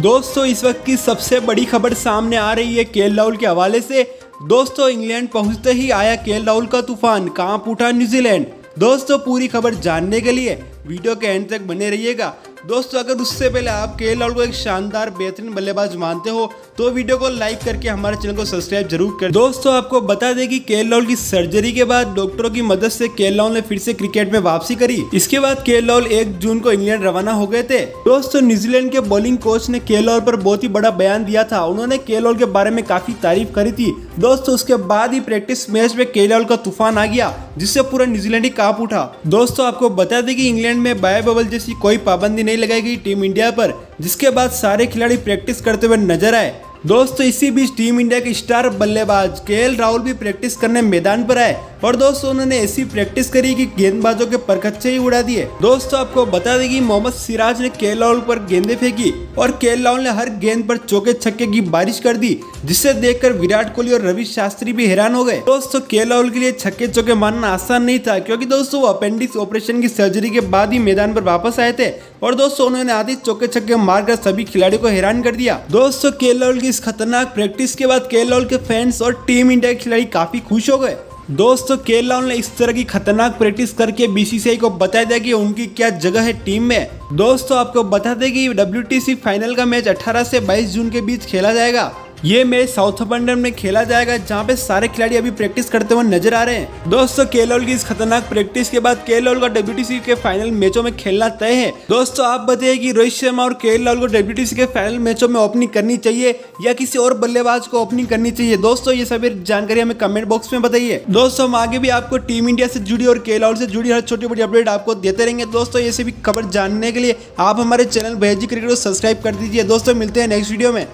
दोस्तों, इस वक्त की सबसे बड़ी खबर सामने आ रही है के राहुल के हवाले से। दोस्तों, इंग्लैंड पहुँचते ही आया केएल राहुल का तूफ़ान, कहाँ उठा न्यूजीलैंड? दोस्तों, पूरी खबर जानने के लिए वीडियो के एंड तक बने रहिएगा। दोस्तों, अगर उससे पहले आप के राहुल को एक शानदार, बेहतरीन बल्लेबाज मानते हो तो वीडियो को लाइक करके हमारे चैनल को सब्सक्राइब ज़रूर कर दोस्तों, आपको बता दें कि के राहुल की सर्जरी के बाद डॉक्टरों की मदद से के राहुल ने फिर से क्रिकेट में वापसी करी। इसके बाद के राहुल एक जून को इंग्लैंड रवाना हो गए थे। दोस्तों, न्यूजीलैंड के बॉलिंग कोच ने के राहुल पर बहुत ही बड़ा बयान दिया था। उन्होंने के के बारे में काफ़ी तारीफ़ करी थी। दोस्तों, उसके बाद ही प्रैक्टिस मैच में के राहुल का तूफ़ान आ गया, जिससे पूरा न्यूजीलैंड ही काँप उठा। दोस्तों, आपको बता दें कि इंग्लैंड में बायो बबल जैसी कोई पाबंदी नहीं लगाई गई टीम इंडिया पर, जिसके बाद सारे खिलाड़ी प्रैक्टिस करते हुए नज़र आए। दोस्तों, इसी बीच टीम इंडिया के स्टार बल्लेबाज के राहुल भी प्रैक्टिस करने मैदान पर आए। और दोस्तों, उन्होंने ऐसी प्रैक्टिस करी कि गेंदबाजों के परखच्चे ही उड़ा दिए। दोस्तों, आपको बता दें कि मोहम्मद सिराज ने के राहुल पर गेंदे फेंकी और के राहुल ने हर गेंद पर चौके छक्के की बारिश कर दी जिसे देखकर विराट कोहली और रवि शास्त्री भी हैरान हो गए। दोस्तों के राहुल के लिए छक्के चौके मारना आसान नहीं था, क्योंकि दोस्तों, वो अपेंडिक्स ऑपरेशन की सर्जरी के बाद ही मैदान पर वापस आए थे और दोस्तों, उन्होंने आधी चौके छक्के मारकर सभी खिलाड़ियों को हैरान कर दिया। दोस्तों के राहुल की इस खतरनाक प्रैक्टिस के बाद के राहुल के फैंस और टीम इंडिया के खिलाड़ी काफ़ी खुश हो गए। दोस्तों के राहुल ने इस तरह की खतरनाक प्रैक्टिस करके बीसीसीआई को बता दिया कि उनकी क्या जगह है टीम में। दोस्तों, आपको बता दें कि डब्ल्यू फाइनल का मैच 18 से 22 जून के बीच खेला जाएगा। ये मैच साउथ साउथम्पटन में खेला जाएगा, जहाँ पे सारे खिलाड़ी अभी प्रैक्टिस करते हुए नज़र आ रहे हैं। दोस्तों, केलोल की इस खतरनाक प्रैक्टिस के बाद केलोल का डब्ल्यू के फाइनल मैचों में खेलना तय है। दोस्तों, आप बताइए कि रोहित शर्मा और के को डब्ल्यू के फाइनल मैचों में ओपनिंग करनी चाहिए या किसी और बल्लेबाज को ओपनिंग करनी चाहिए? दोस्तों, ये सभी जानकारी हमें कमेंट बॉक्स में बताइए। दोस्तों, हम आगे भी आपको टीम इंडिया से जुड़ी और के से जुड़ी हर छोटी बड़ी अपडेट आपको देते रहेंगे। दोस्तों, ये सभी खबर जानने के लिए आप हमारे चैनल भेजी क्रिकेट को सब्सक्राइब कर दीजिए। दोस्तों, मिलते हैं नेक्स्ट वीडियो में।